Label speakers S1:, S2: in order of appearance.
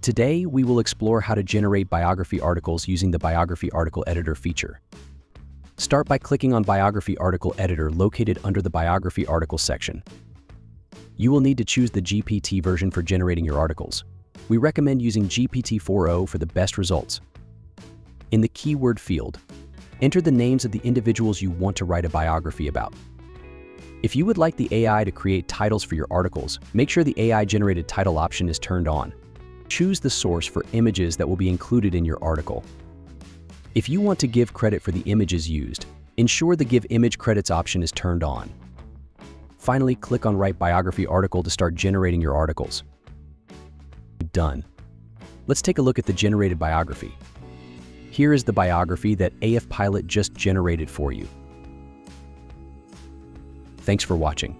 S1: Today, we will explore how to generate biography articles using the Biography Article Editor feature. Start by clicking on Biography Article Editor located under the Biography Article section. You will need to choose the GPT version for generating your articles. We recommend using GPT-4o for the best results. In the keyword field, enter the names of the individuals you want to write a biography about. If you would like the AI to create titles for your articles, make sure the AI-generated title option is turned on. Choose the source for images that will be included in your article. If you want to give credit for the images used, ensure the Give Image Credits option is turned on. Finally, click on Write Biography Article to start generating your articles. Done. Let's take a look at the generated biography. Here is the biography that Affpilot just generated for you. Thanks for watching.